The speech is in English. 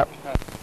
Yep.